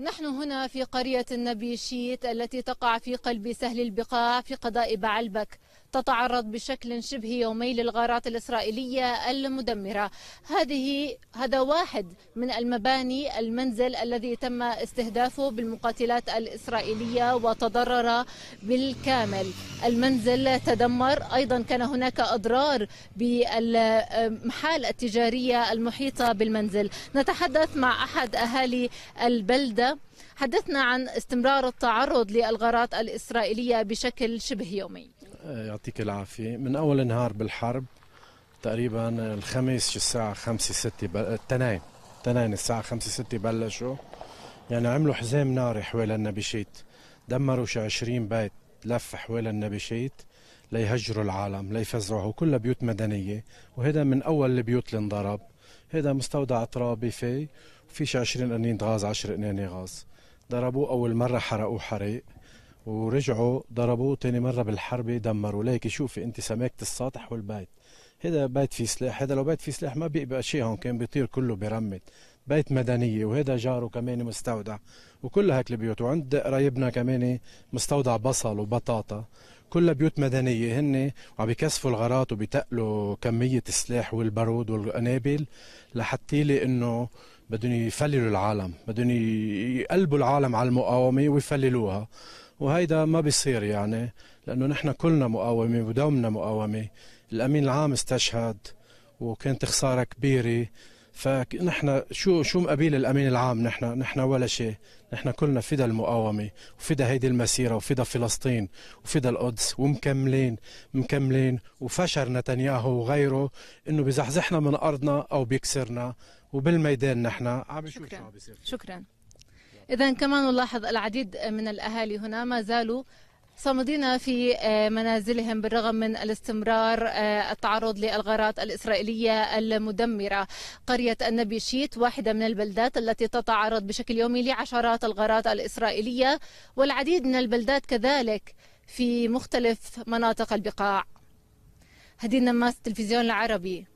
نحن هنا في قرية النبي شيت التي تقع في قلب سهل البقاع في قضاء بعلبك. تتعرض بشكل شبه يومي للغارات الإسرائيلية المدمرة. هذه هذا واحد من المباني المنزل الذي تم استهدافه بالمقاتلات الإسرائيلية وتضرر بالكامل. المنزل تدمر. أيضا كان هناك أضرار بالمحال التجارية المحيطة بالمنزل. نتحدث مع أحد أهالي البلدة حدثنا عن استمرار التعرض للغارات الإسرائيلية بشكل شبه يومي. يعطيك العافية. من أول نهار بالحرب تقريبا الخميس الساعة خمسة ستة بل... التنين التنين الساعة خمسة ستة بلشوا. يعني عملوا حزام ناري حوالي النبيشيت دمروا شي عشرين بيت لف حوالي النبيشيت ليهجروا العالم ليفزعوا كلها بيوت مدنية. وهذا من أول البيوت اللي انضرب. هذا مستودع ترابي فيه وفي شي 20 قنينة غاز 10 قنينة غاز. ضربوه أول مرة حرقوه حريق. ورجعوا ضربوه تاني مرة بالحربة دمروا. ليك شوفي أنت سماكة السطح والبيت. هذا بيت فيه سلاح هذا لو بيت فيه سلاح ما بيبقى شيء هون كان بيطير كله برمت بيت مدنية وهذا جاره كمان مستودع. وكل هيك البيوت وعند قرايبنا كمان مستودع بصل وبطاطا. كلها بيوت مدنية هن وعم بيكثفوا الغارات وبيتقلوا كمية السلاح والبارود والقنابل لحتى لي إنه بدهم يفللوا العالم بدهم يقلبوا العالم على المقاومة ويفللوها. وهيدا ما بيصير يعني لأنه نحن كلنا مقاومة ودومنا مقاومة. الأمين العام استشهد وكانت خسارة كبيرة. فنحن شو شو مقابل الأمين العام؟ نحن نحن ولا شيء. نحن كلنا فدا المقاومة وفدا هيدي المسيرة وفدا فلسطين وفدا القدس ومكملين مكملين. وفشر نتنياهو وغيره إنه بزحزحنا من أرضنا أو بيكسرنا. وبالميدان نحن. عم شكرا. شكرا. إذا كما نلاحظ العديد من الأهالي هنا ما زالوا صامدين في آه، منازلهم بالرغم من الاستمرار آه، التعرض للغارات الإسرائيلية المدمرة. قرية النبي شيت واحدة من البلدات التي تتعرض بشكل يومي لعشرات الغارات الإسرائيلية والعديد من البلدات كذلك في مختلف مناطق البقاع. هدي النماس التلفزيون العربي.